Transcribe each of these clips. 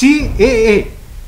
सी ए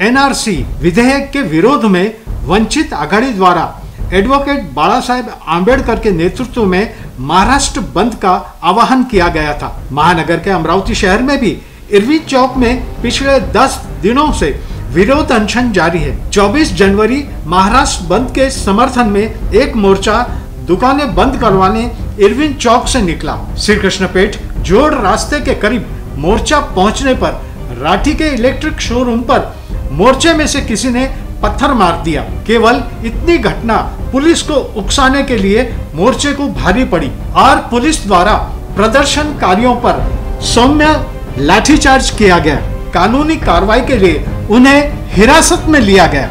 NRC विधेयक के विरोध में वंचित आघाड़ी द्वारा एडवोकेट बाला साहेब आम्बेडकर के नेतृत्व में महाराष्ट्र बंद का आह्वान किया गया था। महानगर के अमरावती शहर में भी इरवी चौक में पिछले 10 दिनों से विरोध अनशन जारी है। 24 जनवरी महाराष्ट्र बंद के समर्थन में एक मोर्चा दुकानें बंद करवाने इरविन चौक से निकला। श्री कृष्ण पेट जोड़ रास्ते के करीब मोर्चा पहुँचने पर राठी के इलेक्ट्रिक शोरूम पर मोर्चे में से किसी ने पत्थर मार दिया। केवल इतनी घटना पुलिस को उकसाने के लिए मोर्चे को भारी पड़ी। और पुलिस द्वारा प्रदर्शनकारियों पर सौम्य लाठीचार्ज किया गया। कानूनी कार्रवाई के लिए उन्हें हिरासत में लिया गया।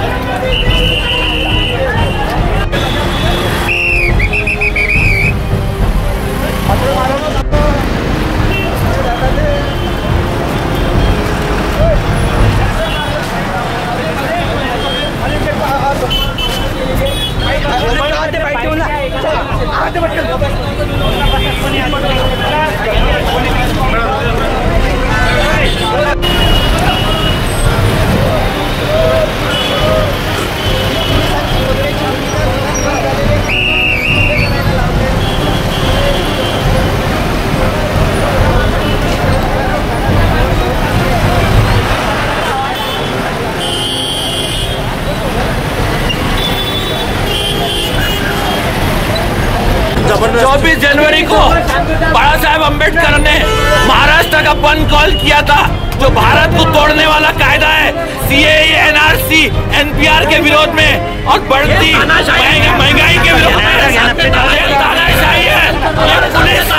24 जनवरी को बाबा साहेब अंबेडकर ने महाराष्ट्र का बन कॉल किया था जो भारत को तोड़ने वाला कायदा है। सी एनआरसी एनपीआर के विरोध में और बढ़ती महँगाई के विरोध में पुलिस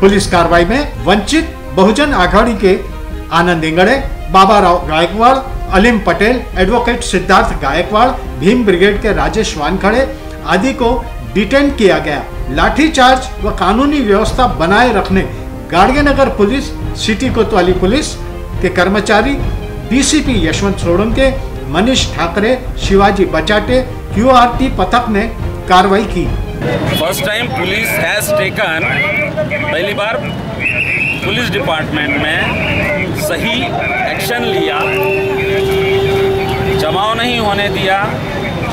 पुलिस कार्रवाई में वंचित बहुजन आघाड़ी के आनंद इंगड़े बाबा राव गायकवाड़, अलीम पटेल, एडवोकेट सिद्धार्थ गायकवाड़, भीम ब्रिगेड के राजेश वानखड़े आदि को डिटेन किया गया। लाठीचार्ज व कानूनी व्यवस्था बनाए रखने Gadgenagar police, city Kotwali police के कर्मचारी, डीसीपी यशवंत सोड़ंके मनीष ठाकरे, शिवाजी बचाटे, क्यूआरटी पथक ने कार्रवाई की। First time police has taken पहली बार पुलिस डिपार्टमेंट में सही एक्शन लिया। जमाव नहीं होने दिया।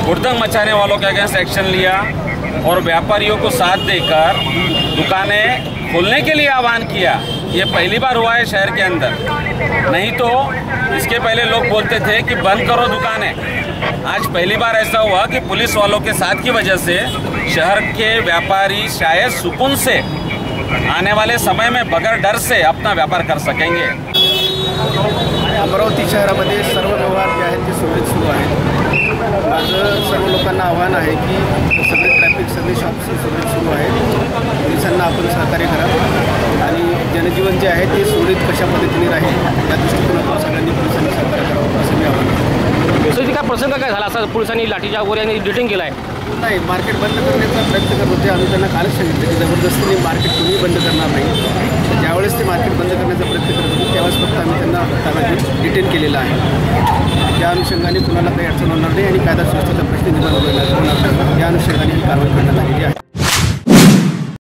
हुड़दंग मचाने वालों के अगेंस्ट एक्शन लिया और व्यापारियों को साथ देकर दुकानें खोलने के लिए आह्वान किया। ये पहली बार हुआ है शहर के अंदर। नहीं तो इसके पहले लोग बोलते थे कि बंद करो दुकानें। आज पहली बार ऐसा हुआ कि पुलिस वालों के साथ की वजह से शहर के व्यापारी शायद सुकून से आने वाले समय में बगैर डर से अपना व्यापार कर सकेंगे। अमरावती शहरामध्ये सर्व व्यवहार जे सुरळीत सुरू माझं सर्व लोकांना आव्हान आहे की सगळे ट्रॅफिक सगळे शॉप्स सुरळीत सुरू आहेत. पोलिसांना आपण सहकार्य करा. आणि जनजीवन जे आहे ते सुरळीत कशा पद्धतीने राहील या दृष्टिकोनातून सगळ्यांनी पोलिसांनी सहकार्य करावं असं मी आव्हान काय प्रसंग काय झाला? असा पोलिसांनी लाठीच्या वगैरे आणि डिटेन केलाय. नाही मार्केट बंद करण्याचा प्रयत्न करत होते. आम्ही त्यांना कालच सांगितलं की जबरदस्तीने मार्केट कुणीही बंद करणार नाही. ज्यावेळेस ते मार्केट बंद करण्याचा प्रयत्न करत त्यावेळेस फक्त आम्ही त्यांना ताब्यात डिटेन केलेलं आहे. त्या अनुषंगाने कुणाला काही अडचण होणार नाही आणि कायदा सुव्यवस्थेचा प्रश्न निर्माण होणार नाही. या अनुषंगाने ही कारवाई करण्यात आलेली आहे.